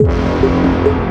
Música